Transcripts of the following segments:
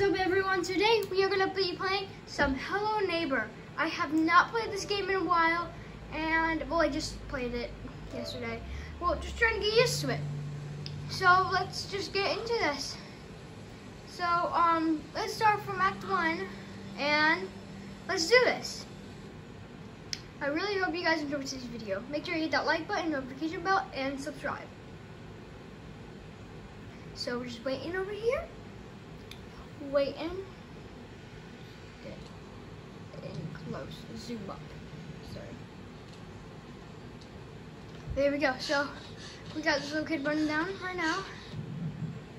is up everyone? Today we are going to be playing some Hello Neighbor. I have not played this game in a while and well I just played it yesterday. Well just trying to get used to it. So let's just get into this. So um let's start from Act 1 and let's do this. I really hope you guys enjoyed this video. Make sure you hit that like button, notification bell, and subscribe. So we're just waiting over here. Waiting. Get in close. Zoom up. Sorry. There we go. So we got this little kid running down right now.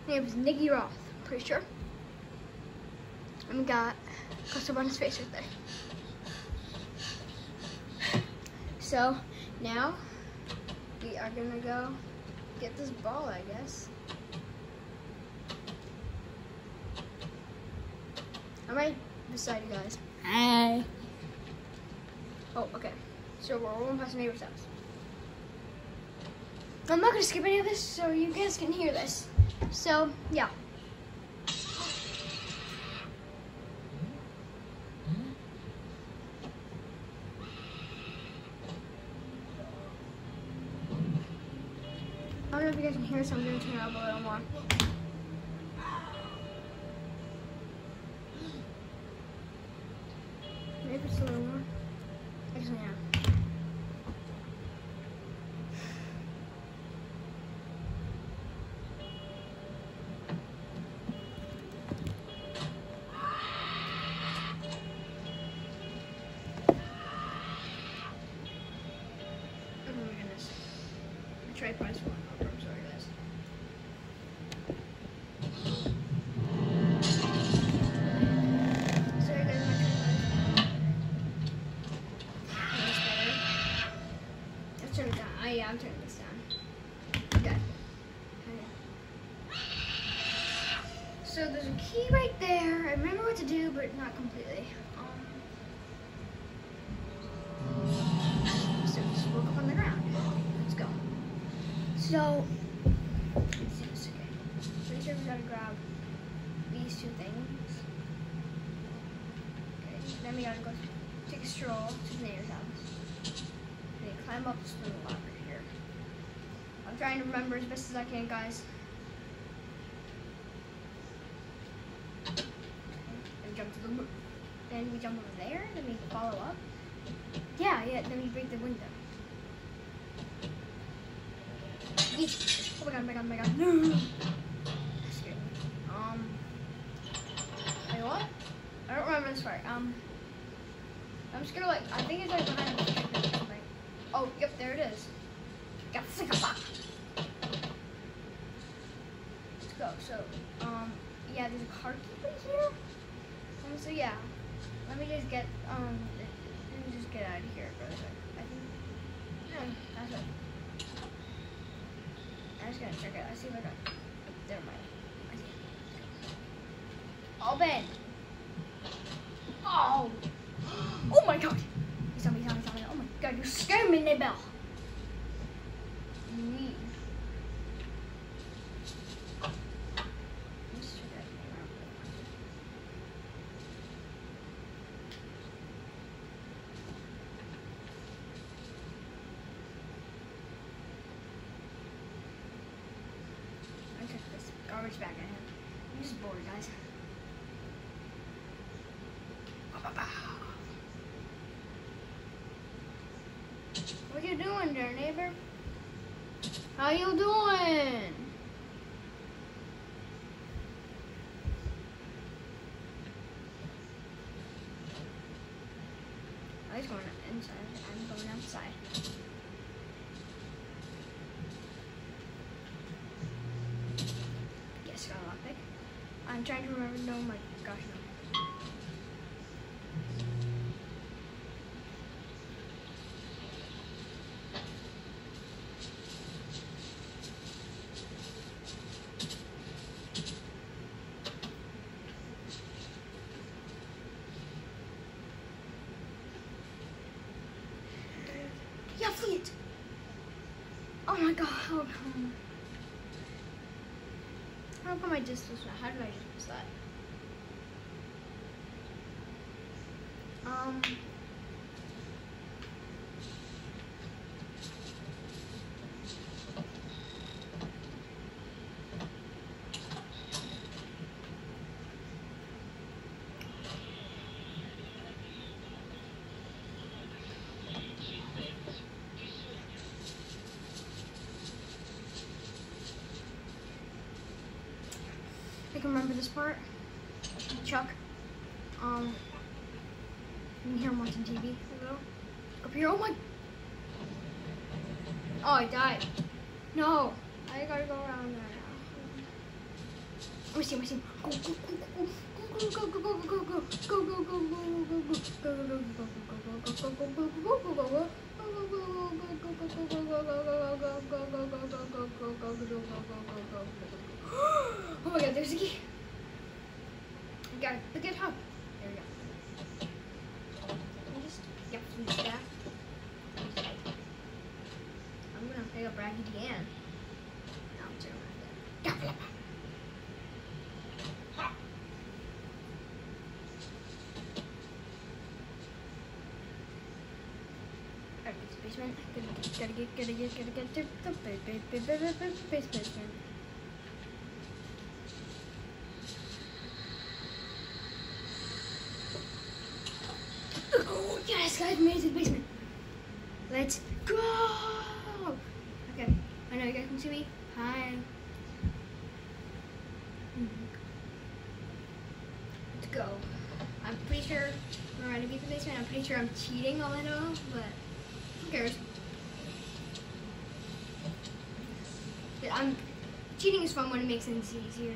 His name is Nicky Roth, pretty sure. And we got up on his face right there. So now we are gonna go get this ball, I guess. I'm right beside you guys. Hi. Oh, okay. So we're rolling past the neighbor's house. I'm not gonna skip any of this so you guys can hear this. So, yeah. I don't know if you guys can hear, so I'm gonna turn it up a little more. Tripod's falling over. I'm sorry, guys. Sorry. Oh, I'm turning this down. Okay. So there's a key right there. I remember what to do, but not completely. So. Pretty sure we gotta grab these two things. Okay, then we gotta go take a stroll to the neighbor's house. And then climb up this little ladder here. I'm trying to remember as best as I can, guys. Okay, Then jump to the. Then we jump over there. Then we follow up. Yeah, yeah. Then we break the window. Yeet. Oh my god! Oh my god! Oh my god! No. That me. Um. Wait, what? I don't remember this part. Um. I'm just gonna like. I think it's like behind the chicken or something. Oh, yep, there it is. Got the second box. Let's go. So, um, yeah, there's a car key right here. Um, so yeah, let me just get um, let me just get out of here for a sec. I think, no, that's it. I'm just gonna check it. I see got. There, mind. I see. Open. Oh. Oh my god. He saw me. He saw me. He saw me. Oh my god, you scared me, Nibel. Me. Let's check that around. I took this garbage bag I have. I'm just bored, guys. What you doing there, neighbor? How you doing? I was going inside. I'm going outside. Yes, got a lockpick. I'm trying to remember. No, my gosh, no. Yeah, fleet. Oh my god. How, how, how come I just that? How did I just that? Um. you can remember this part. Chuck. Um, you can hear him watching TV. Up here, oh my. Oh, I died. No, I gotta go around there now. Let me see, let me see. Go, go, go, go, go. Go, go, go, go, go. Oh my god, there's a key. You got the good hub. There we go. Let just, yep, use that. I'm gonna pick up Raggedy Ann. Now I'm turning around there. Basement. Gotta get, gotta get, gotta get, gotta get to the ba- ba- ba- ba- ba- ba- base basement. Oh, yes, guys, we made it to the basement. Let's go. Okay, I know you guys can see me. Hi. Let's go. I'm pretty sure we're ready to beat the basement. I'm pretty sure I'm cheating a little, but who cares? I'm cheating is fun when it makes things easier.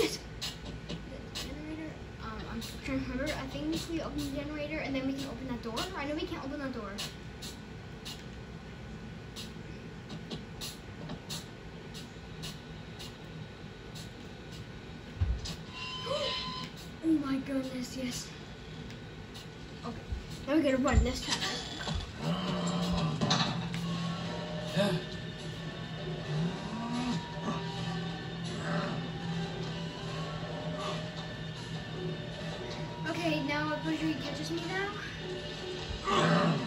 Yes. Um, trying to remember. I think we open the generator and then we can open that door. I know we can't open that door. oh my goodness, yes. Okay, now we gotta run this time. Me now.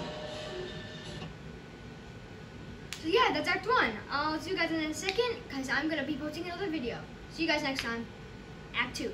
So yeah, that's Act 1. I'll see you guys in a second because I'm going to be posting another video. See you guys next time. Act 2.